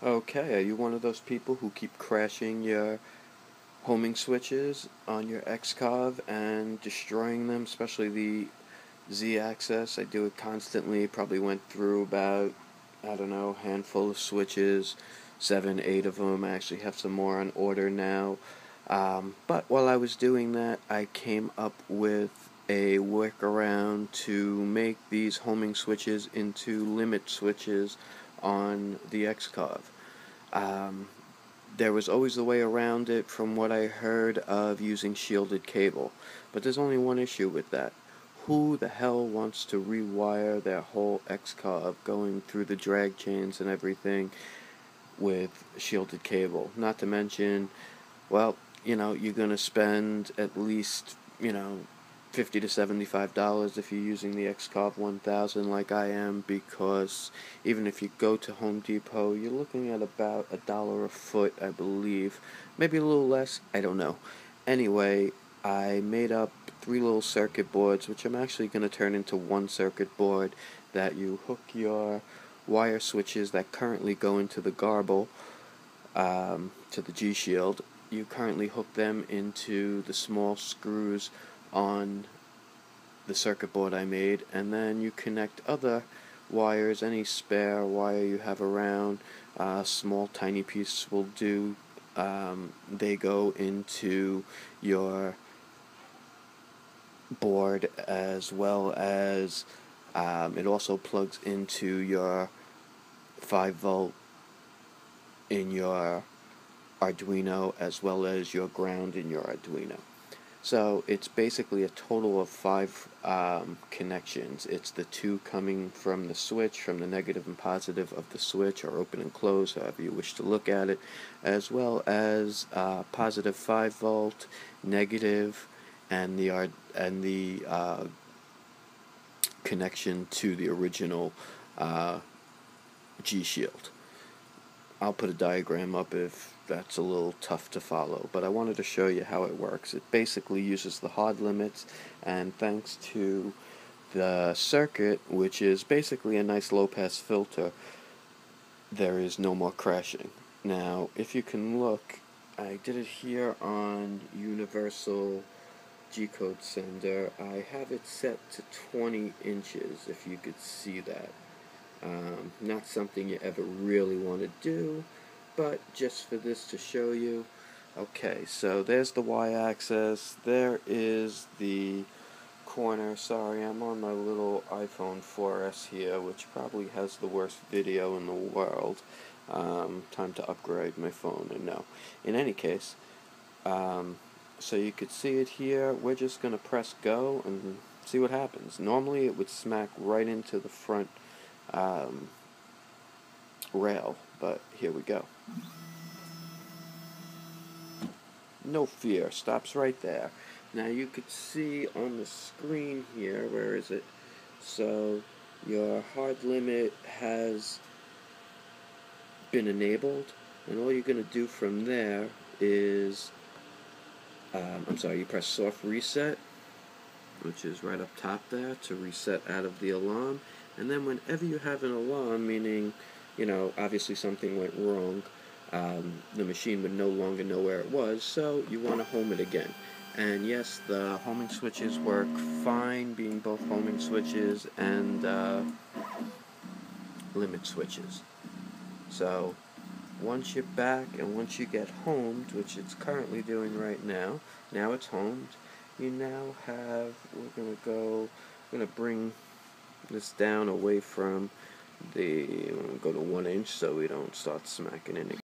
Okay, are you one of those people who keep crashing your homing switches on your X-Carve and destroying them, especially the Z-axis? I do it constantly, probably went through about, I don't know, handful of switches, seven, eight of them. I actually have some more on order now. Um, but while I was doing that, I came up with a workaround to make these homing switches into limit switches on the X-Carve. Um, there was always a way around it from what I heard of using shielded cable. But there's only one issue with that. Who the hell wants to rewire their whole X-Carve going through the drag chains and everything with shielded cable? Not to mention, well, you know, you're going to spend at least, you know, 50 to 75 dollars if you're using the X-Carve 1000 like I am because even if you go to Home Depot you're looking at about a dollar a foot I believe. Maybe a little less I don't know. Anyway I made up three little circuit boards which I'm actually going to turn into one circuit board that you hook your wire switches that currently go into the Grbl um, to the G Shield you currently hook them into the small screws on the circuit board I made and then you connect other wires, any spare wire you have around, uh, small tiny piece will do. Um, they go into your board as well as um, it also plugs into your 5 volt in your Arduino as well as your ground in your Arduino. So it's basically a total of five um, connections. It's the two coming from the switch, from the negative and positive of the switch, or open and close, however you wish to look at it, as well as uh, positive 5 volt, negative, and the and the uh, connection to the original uh, G Shield. I'll put a diagram up if that's a little tough to follow, but I wanted to show you how it works. It basically uses the hard limits, and thanks to the circuit, which is basically a nice low-pass filter, there is no more crashing. Now, if you can look, I did it here on Universal G-code sender. I have it set to 20 inches, if you could see that. Um, not something you ever really want to do, but just for this to show you. Okay, so there's the y-axis, there is the corner. Sorry, I'm on my little iPhone 4S here, which probably has the worst video in the world. Um, time to upgrade my phone, and no. In any case, um, so you could see it here. We're just going to press go and see what happens. Normally it would smack right into the front um, rail, but here we go. No fear, stops right there. Now you could see on the screen here, where is it? So your hard limit has been enabled, and all you're going to do from there is, um, I'm sorry, you press soft reset, which is right up top there to reset out of the alarm, and then whenever you have an alarm, meaning, you know, obviously something went wrong, um, the machine would no longer know where it was, so you want to home it again. And yes, the homing switches work fine, being both homing switches and uh, limit switches. So once you're back and once you get homed, which it's currently doing right now, now it's homed, you now have, we're going to go, we're going to bring this down away from the, go to one inch so we don't start smacking it again.